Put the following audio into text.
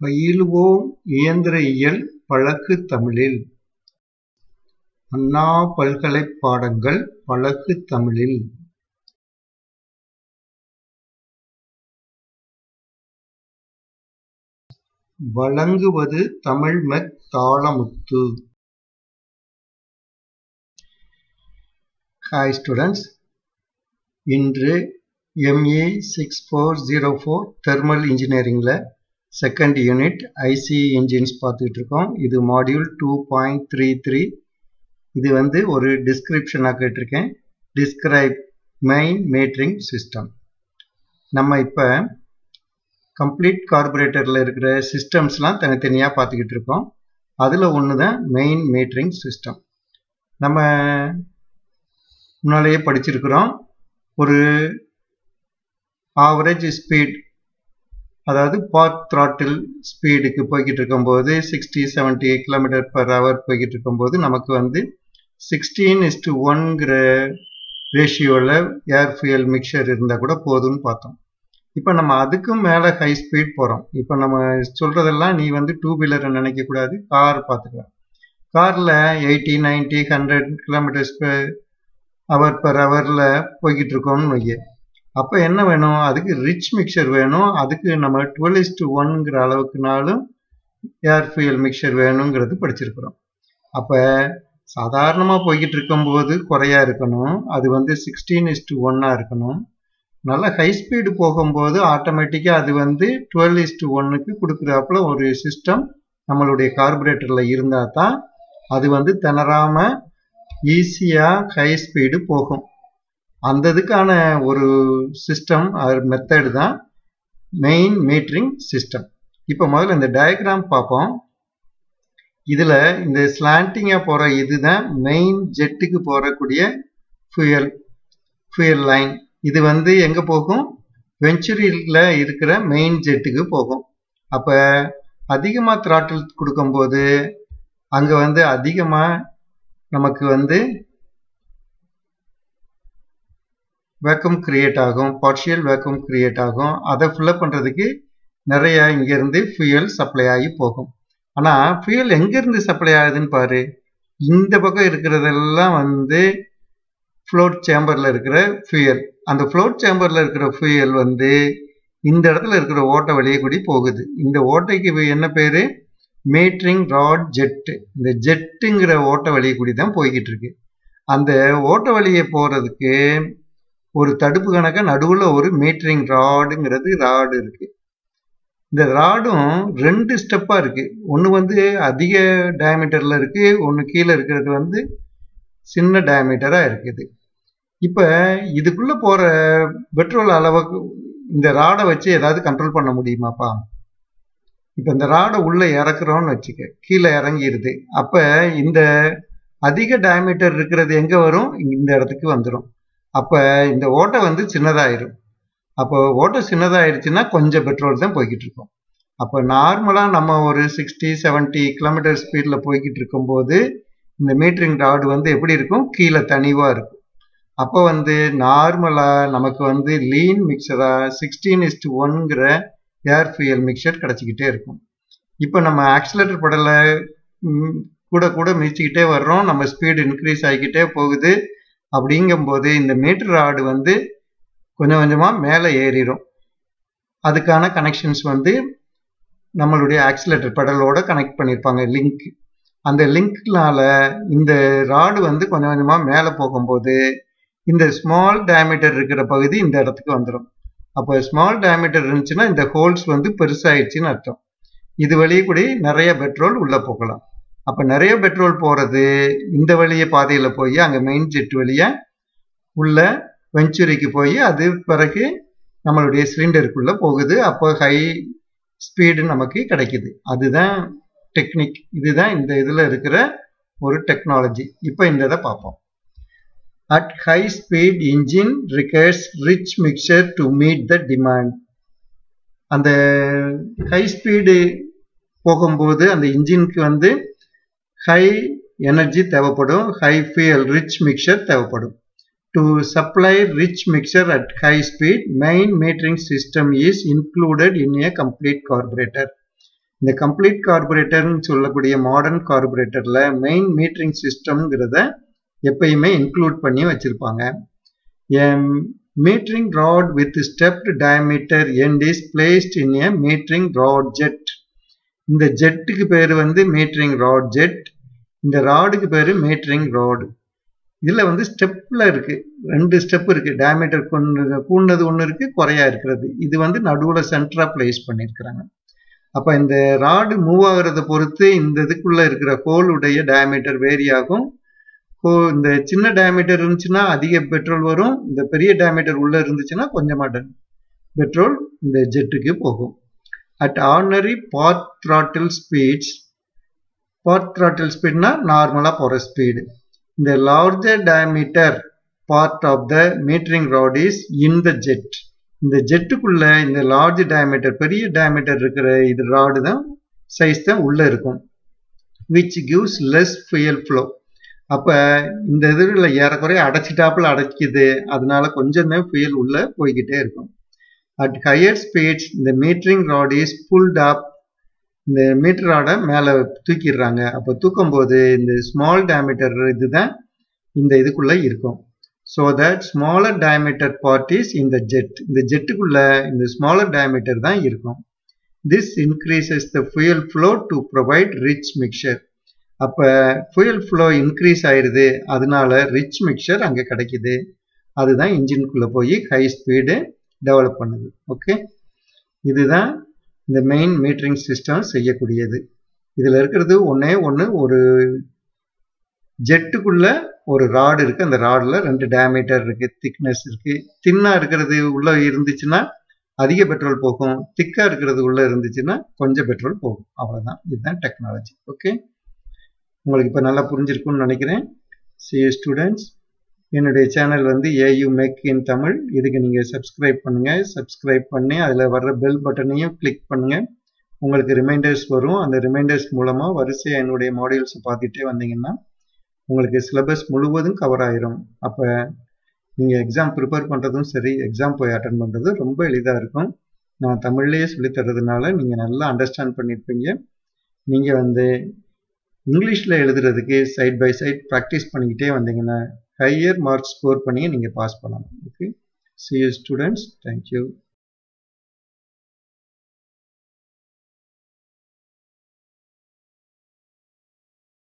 பயிலுவோம் இயந்திரயியல் பழகுத் தமிழில்! அண்ணா பல்கலைப் பாடங்கள் பழகுத் தமிழில்! வழங்குவது தமிழ்மெக் தாளமுத்து. Hi students, இன்று MA six four zero four thermal இன்ஜினியரிங்கில் second unit IC engines பார்த்துட்டு இருக்கோம் இது module two point three three இது வந்து ஒரு டிஸ்கிரிப்ஷனாக கேட்டிருக்கேன். டிஸ்கிரைப் மெயின் மேட்ரிங் சிஸ்டம் நம்ம இப்போ கம்ப்ளீட் கார்பரேட்டரில் இருக்கிற சிஸ்டம்ஸ்லாம் தனித்தனியாக பார்த்துக்கிட்டு இருக்கோம் அதில் ஒன்று தான் மெயின் மேட்ரிங் சிஸ்டம் நம்ம முன்னாலேயே படிச்சிருக்கிறோம். ஒரு ஆவரேஜ் ஸ்பீட் அதாவது பாத் த்ராட்டில் ஸ்பீடுக்கு போய்கிட்டு இருக்கும்போது sixty seventy kilometre per hour போய்கிட்டு இருக்கும்போது நமக்கு வந்து சிக்ஸ்டீன் இஸ்டு ஒன்கிற ரேஷியோவில் ஏர் ஃபியல் மிக்சர் இருந்தால் கூட போதும்னு பார்த்தோம். இப்போ நம்ம அதுக்கும் மேலே ஹை ஸ்பீட் போகிறோம் இப்போ நம்ம சொல்கிறதெல்லாம் நீ வந்து டூ வீலரை நினைக்கக்கூடாது. கார் பார்த்துக்கலாம். காரில் eighty ninety hundred kilometres hour per ஹவரில் போய்கிட்டு இருக்கோம்னு வைய அப்போ என்ன வேணும்? அதுக்கு ரிச் மிக்சர் வேணும். அதுக்கு நம்ம டுவெல் இஸ்டு ஒன்ங்கிற அளவுக்குனாலும் ஏர் ஃபியல் மிக்சர் வேணுங்கிறது படிச்சிருக்கிறோம். அப்போ சாதாரணமாக போய்கிட்டு இருக்கும்போது குறையா இருக்கணும். அது வந்து சிக்ஸ்டீன் இஸ்டு ஒன்னாக இருக்கணும். நல்லா ஹை ஸ்பீடு போகும்போது ஆட்டோமேட்டிக்காக அது வந்து டுவெல் இஸ்டு ஒன்னுக்கு கொடுக்குறாப்புல ஒரு சிஸ்டம் நம்மளுடைய கார்பரேட்டரில் இருந்தால் தான் அது வந்து திணறாமல் ஈஸியாக ஹை ஸ்பீடு போகும். அந்த இதுக்கான ஒரு சிஸ்டம் மெத்தடு தான் மெயின் மீட்டரிங் சிஸ்டம் இப்போ முதல்ல இந்த டயக்ராம் பார்ப்போம். இதில் இந்த ஸ்லாண்டிங்காக போகிற இதுதான் மெயின் ஜெட்டுக்கு போகக்கூடிய ஃபியூயல் ஃபியூயல் லைன் இது வந்து எங்கே போகும்? வெஞ்சுரியில் இருக்கிற மெயின் ஜெட்டுக்கு போகும். அப்போ அதிகமாக த்ராட்டில் கொடுக்கும்போது அங்கே வந்து அதிகமாக நமக்கு வந்து வேக்கம் கிரியேட் ஆகும் பார்ஷியல் வேக்கம் கிரியேட் ஆகும். அதை ஃபில்லப் பண்ணுறதுக்கு நிறைய இங்கேருந்து ஃபியூயல் சப்ளை ஆகி போகும். ஆனால் ஃபியூயல் எங்கேருந்து சப்ளை ஆகுதுன்னு பாரு. இந்த பக்கம் இருக்கிறதெல்லாம் வந்து ஃப்ளோட் சேம்பரில் இருக்கிற ஃபியூயல் அந்த ஃப்ளோட் சேம்பரில் இருக்கிற ஃபியூயல் வந்து இந்த இடத்துல இருக்கிற ஓட்டை வழியே கூடி போகுது. இந்த ஓட்டைக்கு என்ன பேர்? மேட்ரிங் ராட் ஜெட்டு இந்த ஜெட்டுங்கிற ஓட்ட வழியை கூடி தான் போய்கிட்டு இருக்கு. அந்த ஓட்ட வழியை போகிறதுக்கு ஒரு தடுப்பு கணக்க நடுவில் ஒரு மீட்டரிங் ராடுங்கிறது ராடு இருக்கு. இந்த ராடும் ரெண்டு ஸ்டெப்பாக இருக்கு. ஒன்று வந்து அதிக டயமீட்டரில் இருக்கு ஒன்று கீழே இருக்கிறது வந்து சின்ன டயமீட்டராக இருக்குது. இப்போ இதுக்குள்ளே போகிற பெட்ரோல் அளவுக்கு இந்த ராடை வச்சு ஏதாவது கண்ட்ரோல் பண்ண முடியுமாப்பா? இப்போ இந்த ராடை உள்ளே இறக்குறோம்னு வச்சுக்க கீழே இறங்கிடுது அப்போ இந்த அதிக டயமீட்டர் இருக்கிறது எங்கே வரும்? இந்த இடத்துக்கு வந்துடும் அப்போ இந்த ஓட்டை வந்து சின்னதாயிரும். அப்போ ஓட்டை சின்னதாயிருச்சுன்னா கொஞ்சம் பெட்ரோல் தான் போய்கிட்டு இருக்கும் அப்போ நார்மலாக நம்ம ஒரு சிக்ஸ்டி செவன்ட்டி கிலோமீட்டர் ஸ்பீடில் போய்கிட்டு இருக்கும்போது இந்த மீட்டரிங் ராடு வந்து எப்படி இருக்கும்? கீழே தனிவாக இருக்கும். அப்போ வந்து நார்மலாக நமக்கு வந்து லீன் மிக்சராக சிக்ஸ்டீன் இஸ்ட் ஒன்கிற ஏர் ஃபியூயல் மிக்சர் கிடச்சிக்கிட்டே இருக்கும். இப்போ நம்ம ஆக்சிலேட்டர் படலை கூட கூட மிதிச்சுக்கிட்டே வர்றோம். நம்ம ஸ்பீடு இன்க்ரீஸ் ஆகிக்கிட்டே போகுது. அப்படிங்கும்போது இந்த மீட்டர் ராடு வந்து கொஞ்சம் கொஞ்சமாக மேலே ஏறிடும் அதுக்கான கனெக்ஷன்ஸ் வந்து நம்மளுடைய ஆக்சிலேட்டர் பெடலோட கனெக்ட் பண்ணியிருப்பாங்க லிங்க் அந்த லிங்க்னால இந்த ராடு வந்து கொஞ்சம் கொஞ்சமாக மேலே போகும்போது இந்த ஸ்மால் டயமீட்டர் இருக்கிற பகுதி இந்த இடத்துக்கு வந்துடும் அப்போ ஸ்மால் டயமீட்டர் இருந்துச்சுன்னா இந்த ஹோல்ஸ் வந்து பெருசாயிடுச்சுன்னு அர்த்தம். இது வழியே கூட நிறைய பெட்ரோல் உள்ளே போகலாம். அப்போ நிறைய பெட்ரோல் போகிறது இந்த வழிய பாதையில் போய் அங்கே மெயின் ஜெட் வழியாக உள்ள வெஞ்சுரிக்கு போய் அது பிறகு நம்மளுடைய சிலிண்டருக்குள்ளே போகுது. அப்போ ஹை ஸ்பீடு நமக்கு கிடைக்குது. அதுதான் டெக்னிக் இதுதான் இந்த இதில் இருக்கிற ஒரு டெக்னாலஜி இப்போ இந்த இதை பார்ப்போம். At high speed engine requires rich mixture to meet the demand அந்த ஹை ஸ்பீடு போகும்போது அந்த இன்ஜினுக்கு வந்து ஹை எனர்ஜி தேவைப்படும். ஹை ஃபியல் ரிச் மிக்சர் தேவைப்படும். To supply rich mixture at high speed main metering system is included in a complete carburettor இந்த complete கார்பரேட்டர்னு சொல்லக்கூடிய மாடர்ன் கார்பரேட்டரில் மெயின் மீட்டரிங் சிஸ்டம்ங்கிறத எப்பயுமே இன்க்ளூட் பண்ணி வச்சுருப்பாங்க. Metering rod with stepped diameter an is placed in a metering rod jet இந்த ஜெட்டுக்கு பேர் வந்து மீட்டரிங் ராட் ஜெட் இந்த ராடுக்கு பேர் மீட்டரிங் ராடு இதில் வந்து ஸ்டெப்பில் இருக்குது ரெண்டு ஸ்டெப் இருக்குது டயமீட்டர் கொண்டு கூண்டது ஒன்று இருக்குது குறையா இருக்கிறது. இது வந்து நடுவில் சென்டராக பிளேஸ் பண்ணியிருக்கிறாங்க. அப்போ இந்த ராடு மூவ் ஆகிறத பொறுத்து இந்த இதுக்குள்ளே இருக்கிற ஹோலுடைய டயமீட்டர் வேரி ஆகும். இந்த சின்ன டயமீட்டர் இருந்துச்சுன்னா அதிக பெட்ரோல் வரும். இந்த பெரிய டயமீட்டர் உள்ளே இருந்துச்சுன்னா கொஞ்சமாக பெட்ரோல் இந்த ஜெட்டுக்கு போகும். At ordinary part throttle speeds part throttle ஸ்பீட்னா நார்மலாக போகிற ஸ்பீடு இந்த larger diameter part of the metering rod is in the jet இந்த ஜெட்டுக்குள்ள இந்த லார்ஜ் டயமீட்டர் பெரிய டயமீட்டர் இருக்கிற இது ராடு தான் சைஸ் தான் உள்ளே இருக்கும். Which gives less fuel flow அப்போ இந்த இதில் ஏறக்குறைய அடைச்சிட்டாப்புல அடைக்குது. அதனால கொஞ்சம் தான் ஃபியல் உள்ளே போய்கிட்டே இருக்கும். அட் ஹையர் ஸ்பீட்ஸ் இந்த metering rod is pulled up இந்த மீட்டர் மேலே தூக்கிடுறாங்க. அப்போ தூக்கும் போது இந்த ஸ்மால் டயமீட்டர் இதுதான் இந்த இதுக்குள்ளே இருக்கும். So that smaller diameter part is இந்த ஜெட் இந்த ஜெட்டுக்குள்ள இந்த ஸ்மாலர் டயமீட்டர் தான் இருக்கும். This increases the fuel flow to provide rich mixture அப்போ ஃபுயல் ஃப்ளோ இன்க்ரீஸ் ஆயிடுது அதனால ரிச் மிக்சர் அங்கே கிடைக்குது. அதுதான் இன்ஜின்குள்ளே போய் ஹை ஸ்பீடு டெவலப் பண்ணுது. ஓகே இதுதான் இந்த மெயின் மீட்டரிங் சிஸ்டம் செய்யக்கூடியது. இதில் இருக்கிறது ஒன்றே ஒன்று ஒரு ஜெட்டுக்குள்ள ஒரு ராடு இருக்குது அந்த ராடில் ரெண்டு டயமீட்டர் இருக்குது திக்னஸ் இருக்குது தின்னாக இருக்கிறது உள்ளே இருந்துச்சுன்னா அதிக பெட்ரோல் போகும். திக்காக இருக்கிறது உள்ளே இருந்துச்சுன்னா கொஞ்சம் பெட்ரோல் போகும். அவ்வளோதான் இதுதான் டெக்னாலஜி ஓகே உங்களுக்கு இப்போ நல்லா புரிஞ்சிருக்கும்னு நினைக்கிறேன். சி ஸ்டூடெண்ட்ஸ் என்னுடைய சேனல் வந்து ஏயு மேக் இன் தமிழ் இதுக்கு நீங்கள் சப்ஸ்கிரைப் பண்ணுங்கள் சப்ஸ்கிரைப் பண்ணி அதில் வர்ற பெல் பட்டனையும் கிளிக் பண்ணுங்கள் உங்களுக்கு ரிமைண்டர்ஸ் வரும். அந்த ரிமைண்டர்ஸ் மூலமாக வரிசையாக என்னுடைய மாடியூல்ஸை பார்த்துட்டே வந்தீங்கன்னா உங்களுக்கு சிலபஸ் முழுவதும் கவர் ஆயிரும். அப்போ நீங்கள் எக்ஸாம் ப்ரிப்பேர் பண்ணுறதும் சரி எக்ஸாம் போய் அட்டன் பண்ணுறதும் ரொம்ப எளிதாக இருக்கும். நான் தமிழ்லேயே சொல்லித்தரதுனால நீங்கள் நல்லா அண்டர்ஸ்டாண்ட் பண்ணியிருப்பீங்க நீங்கள் வந்து இங்கிலீஷில் எழுதுறதுக்கு சைட் பை சைட் ப்ராக்டிஸ் பண்ணிக்கிட்டே வந்தீங்கன்னா ஹையர் மார்க் ஸ்கோர் பண்ணி நீங்கள் பாஸ் பண்ணலாம். Okay see you students thank you